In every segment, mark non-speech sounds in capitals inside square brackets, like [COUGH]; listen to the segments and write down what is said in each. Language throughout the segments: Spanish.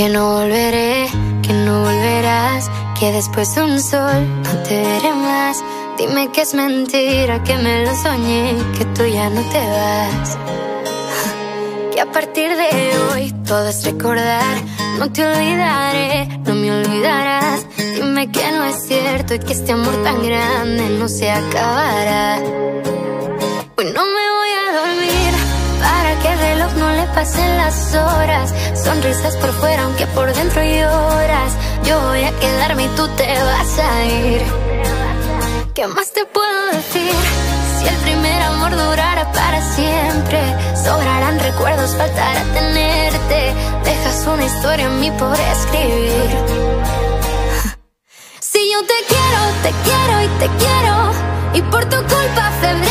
Que no volveré, que no volverás, que después de un sol no te veré más. Dime que es mentira, que me lo soñé, que tú ya no te vas. [LAUGHS] Que a partir de hoy todo es recordar, no te olvidaré, no me olvidarás. Dime que no es cierto y que este amor tan grande no se acabará. No me pasen las horas. Sonrisas por fuera aunque por dentro lloras. Yo voy a quedarme y tú te vas a ir. ¿Qué más te puedo decir? Si el primer amor durara para siempre, sobrarán recuerdos, faltará tenerte. Dejas una historia en mí por escribir. [LAUGHS] Si yo te quiero, te quiero y te quiero, y por tu culpa febrero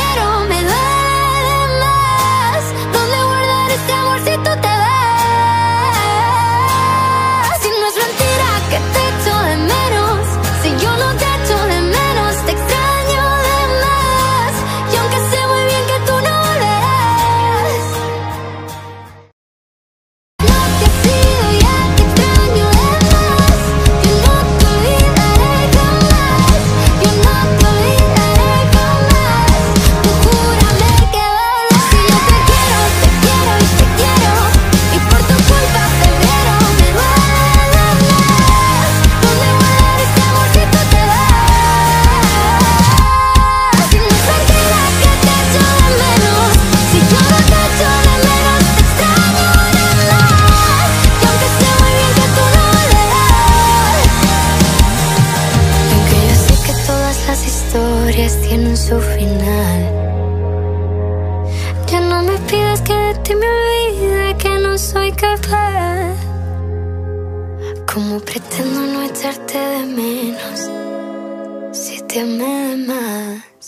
historias tienen su final, ya no me pidas que de ti me olvide, que no soy capaz. ¿Cómo pretendo no echarte de menos si te amé más?